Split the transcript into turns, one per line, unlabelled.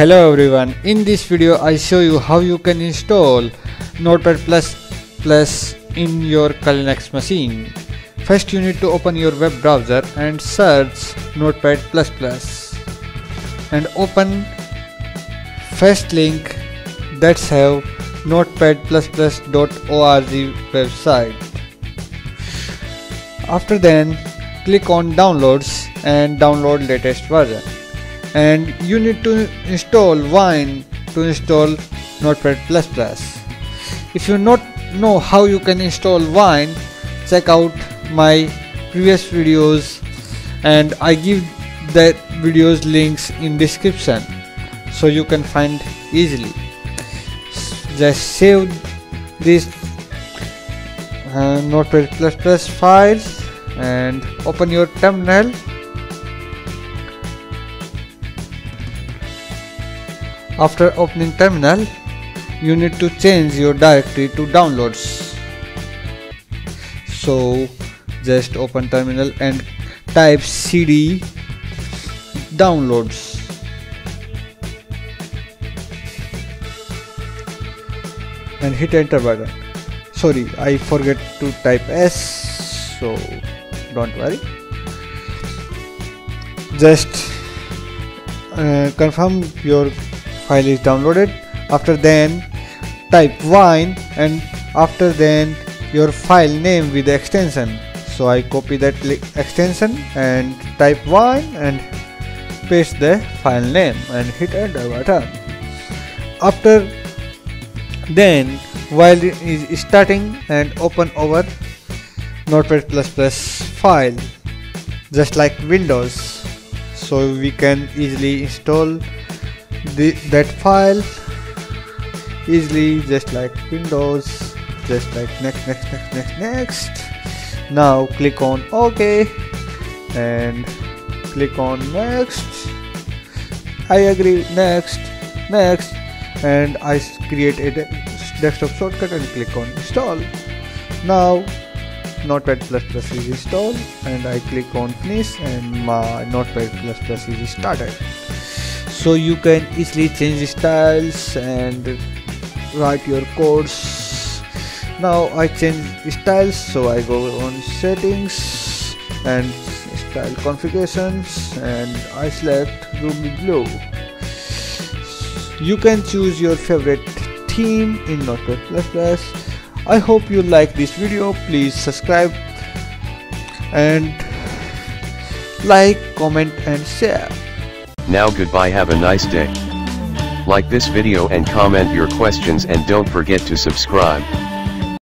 Hello everyone, in this video I show you how you can install Notepad++ in your Kali Linux machine. First you need to open your web browser and search Notepad++ and open first link that's have notepad++.org website. After then click on downloads and download latest version and you need to install Wine to install Notepad++. If you not know how you can install Wine, check out my previous videos and I give that videos links in description so you can find easily. Just save this uh, Notepad++ file and open your terminal After opening terminal, you need to change your directory to downloads. So just open terminal and type cd downloads. And hit enter button. Sorry, I forget to type S, so don't worry. Just uh, confirm your file is downloaded. After then type wine and after then your file name with the extension. So I copy that extension and type wine and paste the file name and hit enter button. After then while it is starting and open our notepad++ file just like windows. So we can easily install the, that file easily just like windows just like next next next next next. Now click on ok and click on next. I agree next next. And i create a desktop shortcut and click on install. Now notepad++ plus is installed and i click on finish and my notepad++ is started so you can easily change styles and write your codes. Now I change styles so I go on settings and style configurations and I select Ruby Blue. You can choose your favorite theme in Notepad++ I hope you like this video. Please subscribe and like comment and share
now goodbye have a nice day. Like this video and comment your questions and don't forget to subscribe.